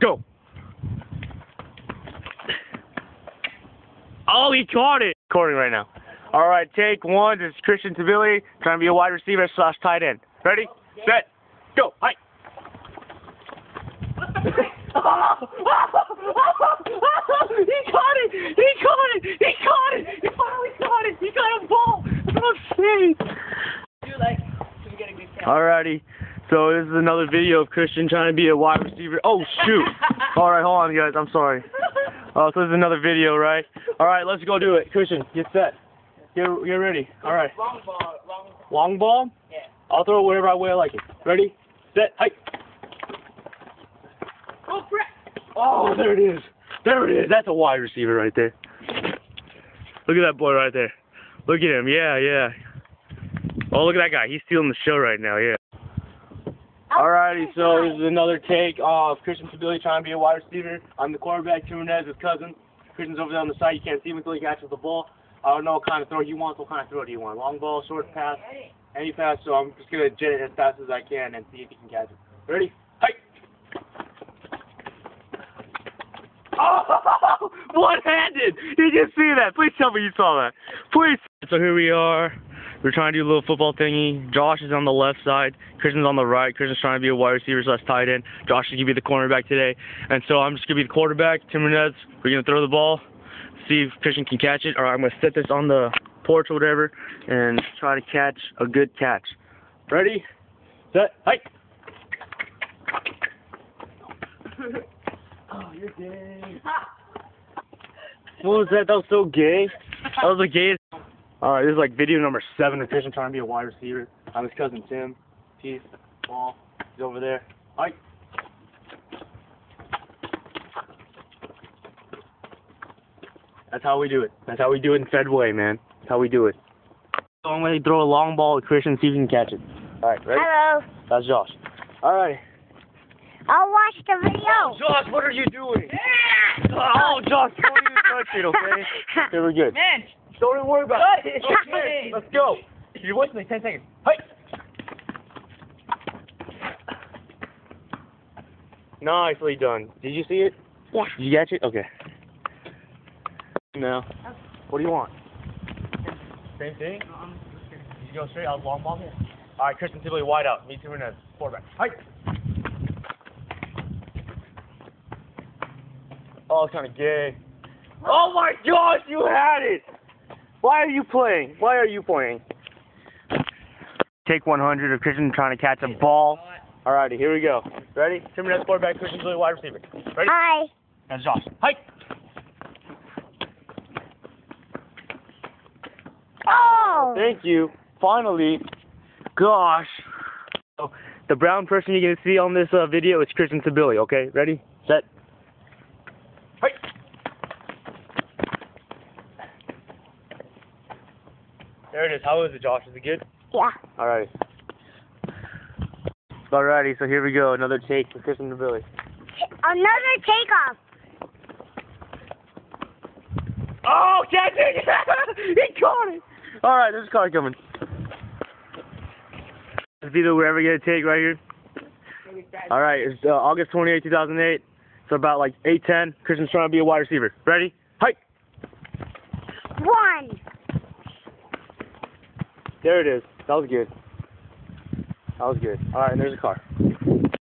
go. Oh, he caught it. Recording right now. All right, take one. This is Christian Tabili trying to be a wide receiver slash tight end. Ready, set, go. Hi. he caught it! He caught it! He caught it! He finally caught it! He got a ball! Oh, That's what I'm saying. Do like get a good. Alrighty. So this is another video of Christian trying to be a wide receiver. Oh shoot! Alright, hold on guys, I'm sorry. Oh, so this is another video, right? Alright, let's go do it. Christian, get set. Get, get ready. Alright. Long ball, long. Long ball? Yeah. I'll throw it wherever I way I like it. Ready? Set, hike. Oh crap! Oh, there it is. There it is. That's a wide receiver right there. Look at that boy right there. Look at him. Yeah, yeah. Oh, look at that guy. He's stealing the show right now. Yeah. Alrighty, so this is another take of Christian Stabili trying to be a wide receiver. I'm the quarterback, Tim Runez, his cousin. Christian's over there on the side. You can't see him until he catches the ball. I don't know what kind of throw he wants. What kind of throw do you want? Long ball, short pass, any pass. So I'm just going to jet it as fast as I can and see if he can catch it. Ready? Hike! Oh, one-handed! Did you see that? Please tell me you saw that. Please. So here we are. We're trying to do a little football thingy. Josh is on the left side. Christian's on the right. Christian's trying to be a wide receiver slash tight end. Josh is going to be the cornerback today. And so I'm just going to be the quarterback. Tim Runez, we're going to throw the ball, see if Christian can catch it. Or I'm going to set this on the porch or whatever and try to catch a good catch. Ready? Set. Hike! oh, you're gay. What was that? That was so gay. That was the gayest. Alright, this is like video number seven of Christian trying to be a wide receiver. I'm his cousin Tim. He's ball. He's over there. Hi. That's how we do it. That's how we do it in Fedway, man. That's how we do it. So I'm going to throw a long ball at Christian see if he can catch it. Alright, ready? Hello. That's Josh. Alright. I'll watch the video. Josh, what are you doing? Oh, Josh, don't even touch it, okay? Okay, we're good. Man, Don't even worry about it. Good. Okay, let's go. You're wasting like 10 seconds. Hey! Nicely done. Did you see it? Yeah. Did you catch it? Okay. No. What do you want? Same thing? Did you go straight out long ball here? Alright, Christian Sibley, wide out. Me too, Runez. Quarterback. Hi. Oh, it's kind of gay. Oh my gosh, you had it! Why are you playing? Why are you playing? Take 100 of Christian trying to catch a ball. Alrighty, here we go. Ready? Tim Runez, quarterback. Christian Sibley, wide receiver. Ready? Hi. That's Josh. Hi. Oh. Thank you. Finally. Gosh. So, the brown person you're going to see on this uh, video is Christian Sibilli, okay? Ready? Set. Hi. There it is. How is it, Josh? Is it good? Yeah. Alrighty. Alrighty, so here we go. Another take for Christian Sibilli. Another takeoff. Oh, catch it! he caught it! Alright, there's a car coming. This video we're ever going to take right here. Alright, it's uh, August 28, 2008. So about like 8.10. Christian's trying to be a wide receiver. Ready? Hike! One. There it is. That was good. That was good. Alright, and there's a car.